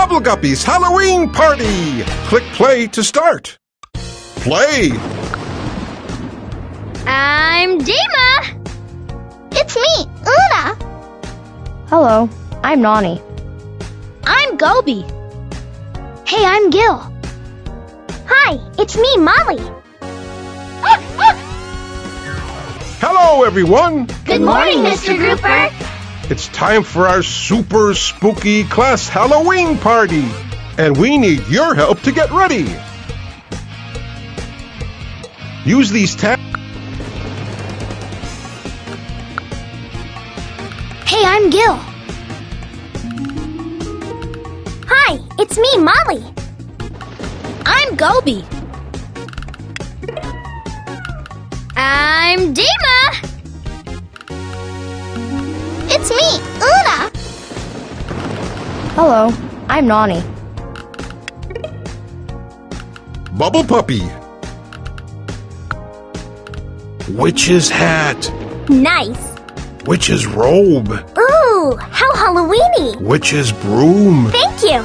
Bubble Guppies Halloween Party! Click play to start. Play! I'm Deema. It's me, Oona. Hello, I'm Nonny. I'm Goby. Hey, I'm Gil. Hi, it's me, Molly. Hello, everyone! Good morning, Mr. Grouper. It's time for our super spooky class Halloween party, and we need your help to get ready. Use these tabs. Hey, I'm Gil. Hi, it's me, Molly. I'm Goby. I'm Deema. Hello, I'm Nonny. Bubble Puppy. Witch's hat. Nice. Witch's robe. Ooh, how Halloweeny. Witch's broom. Thank you.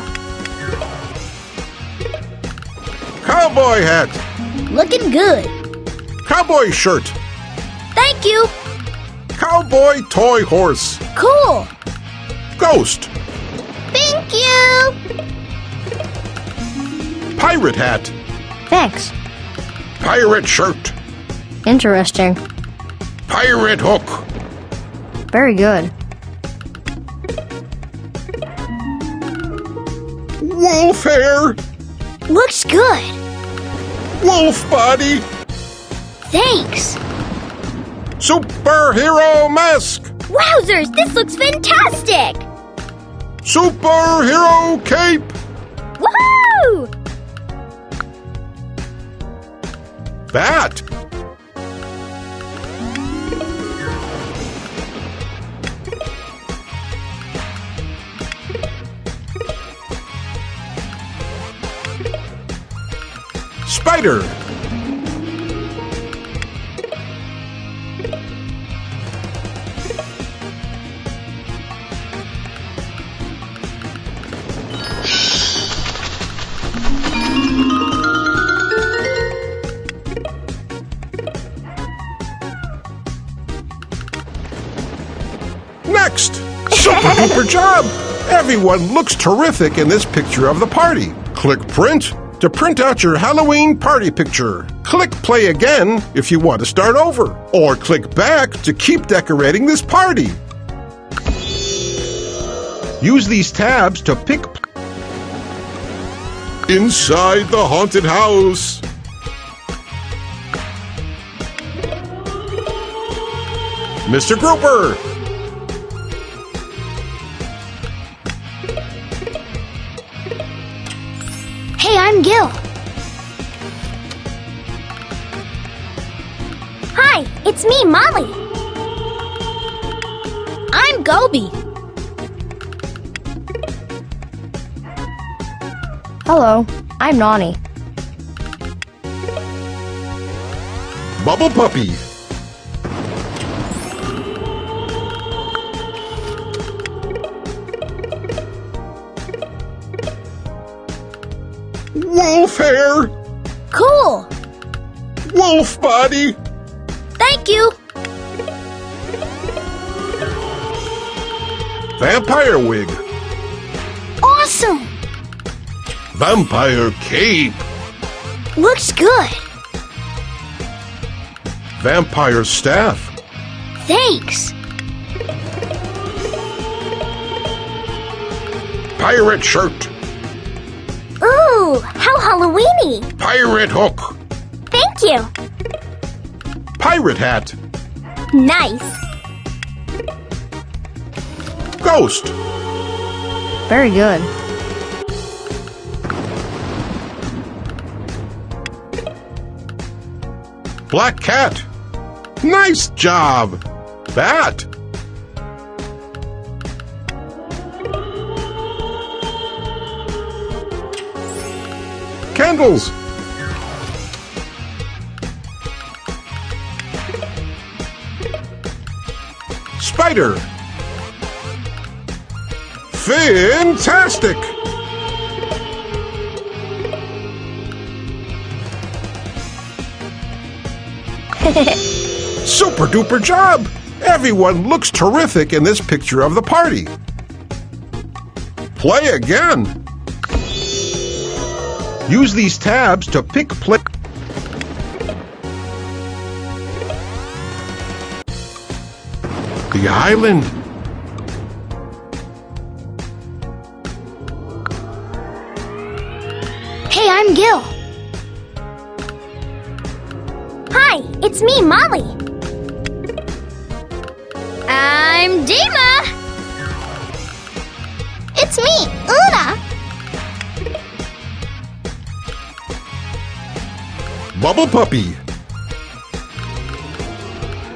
Cowboy hat. Looking good. Cowboy shirt. Thank you. Cowboy toy horse. Cool. Ghost. Thank you. Pirate hat. Thanks. Pirate shirt. Interesting. Pirate hook. Very good. Wolf hair. Looks good. Wolf body. Thanks. Superhero mask. Wowzers, this looks fantastic. Superhero cape. Woohoo! Bat. Spider. Next! Super duper job! Everyone looks terrific in this picture of the party. Click print to print out your Halloween party picture. Click play again if you want to start over. Or click back to keep decorating this party. Use these tabs to pick inside the haunted house. Mr. Grouper! I'm Gil. Hi, it's me, Molly. I'm Goby. Hello, I'm Nonny. Bubble Puppy. Wolf hair. Cool. Wolf body. Thank you. Vampire wig. Awesome. Vampire cape. Looks good. Vampire staff. Thanks. Pirate shirt. Ooh, Halloweeny. Pirate hook. Thank you. Pirate hat. Nice. Ghost. Very good. Black cat. Nice job. Bat. candles! Spider! Fantastic! Super duper job! Everyone looks terrific in this picture of the party. Play again! Use these tabs to pick play. The island. Hey, I'm Gil. Hi, it's me, Molly. I'm Deema. It's me, Oona. Bubble Puppy.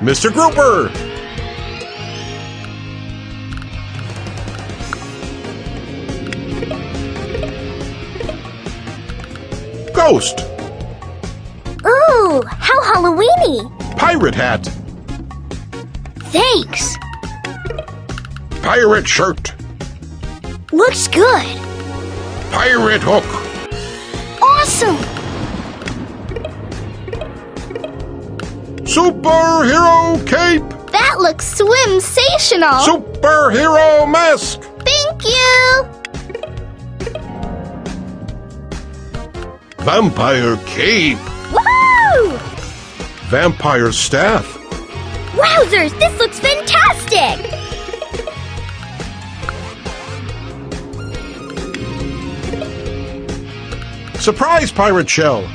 Mr. Grouper. Ghost. Ooh, how Halloweeny. Pirate hat. Thanks. Pirate shirt. Looks good. Pirate hook. Awesome. Superhero cape. That looks swim-sational. Superhero mask. Thank you. Vampire cape. Woohoo! Vampire staff. Wowzers, this looks fantastic! Surprise pirate shell.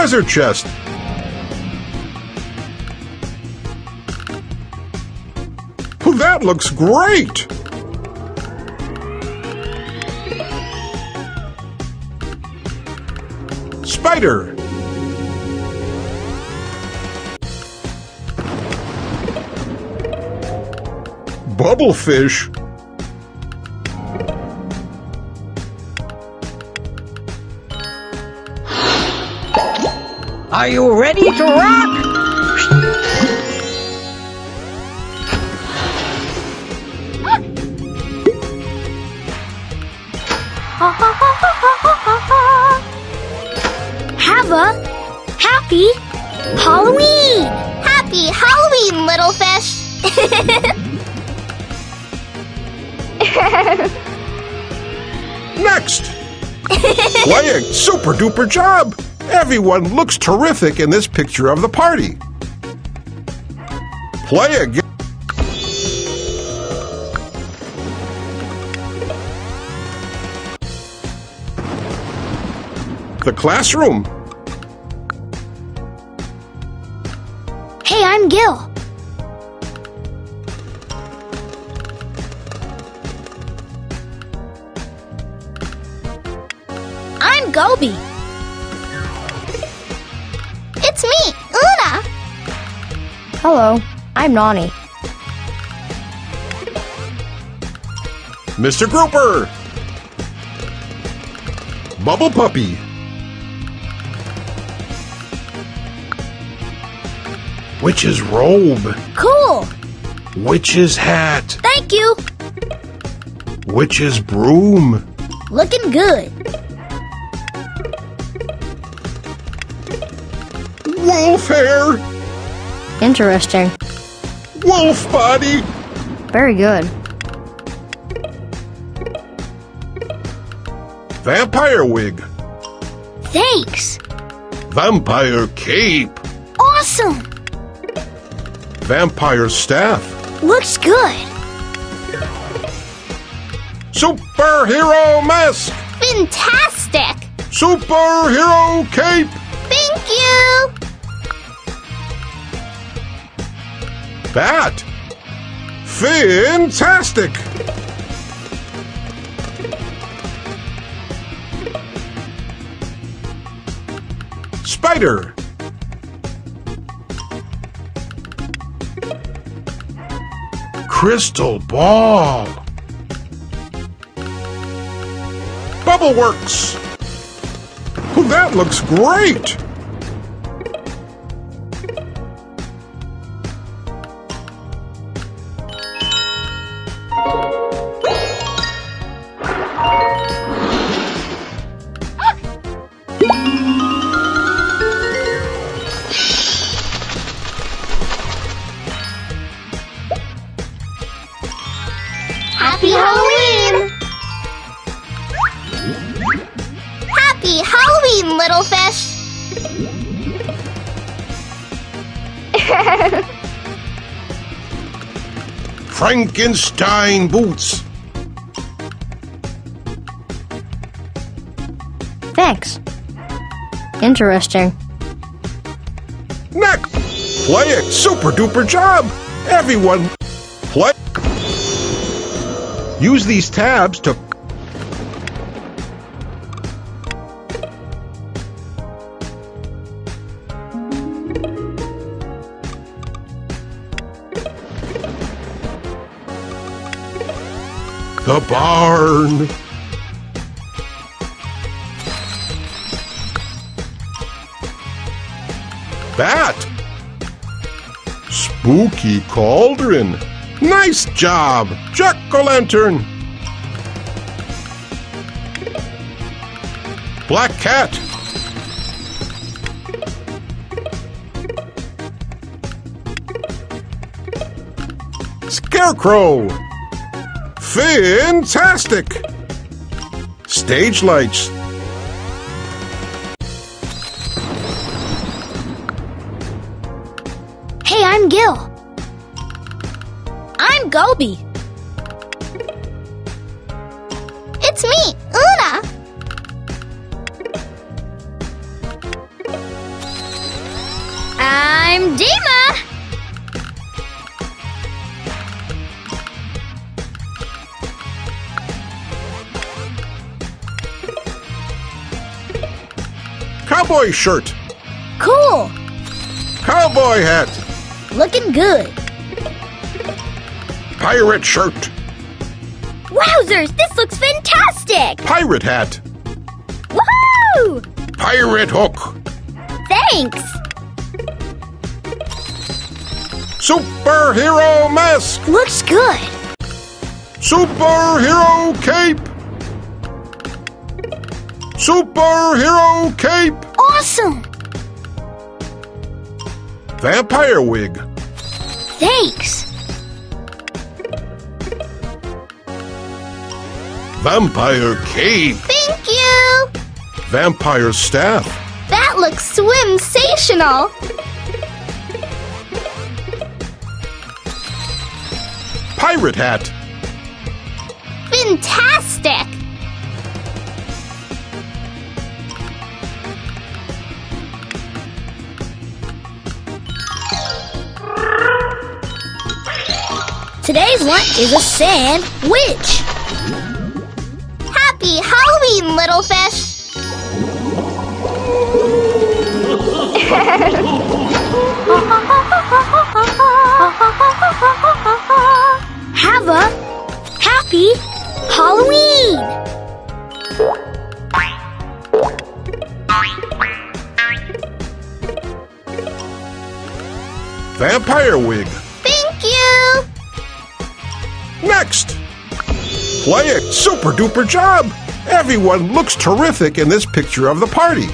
Treasure chest. That looks great! Spider. Bubblefish. Are you ready to rock? Have a happy Halloween. Happy Halloween, little fish. Next! Playing super duper job! Everyone looks terrific in this picture of the party. Play again. The classroom. Hey, I'm Gil. I'm Goby. It's me, Oona. Hello, I'm Nonny. Mr. Grouper. Bubble Puppy. Witch's robe. Cool. Witch's hat. Thank you. Witch's broom. Looking good. Wolf hair. Interesting. Wolf body. Very good. Vampire wig. Thanks. Vampire cape. Awesome. Vampire staff. Looks good. Superhero mask. Fantastic. Superhero cape. Thank you. That. Fantastic. Spider. Crystal ball. Bubbleworks. Oh, that looks great. Frankenstein boots. Thanks. Interesting. Next. Play it. Super duper job. Everyone play. Use these tabs to The barn. Bat. Spooky cauldron. Nice job, Jack o' lantern. Black cat. Scarecrow. Fantastic! Stage lights. Hey, I'm Gil. I'm Goby. It's me, Cowboy shirt. Cool. Cowboy hat. Looking good. Pirate shirt. Wowzers, this looks fantastic. Pirate hat. Woohoo! Pirate hook. Thanks. Superhero mask. Looks good. Superhero cape. Superhero cape. Awesome. Vampire wig. Thanks. Vampire cape. Thank you. Vampire staff. That looks swim-sational. Pirate hat. Fantastic. Today's lunch is a sandwich. Happy Halloween, little fish. Have a happy Halloween. Vampire wig. Play it. Super duper job. Everyone looks terrific in this picture of the party.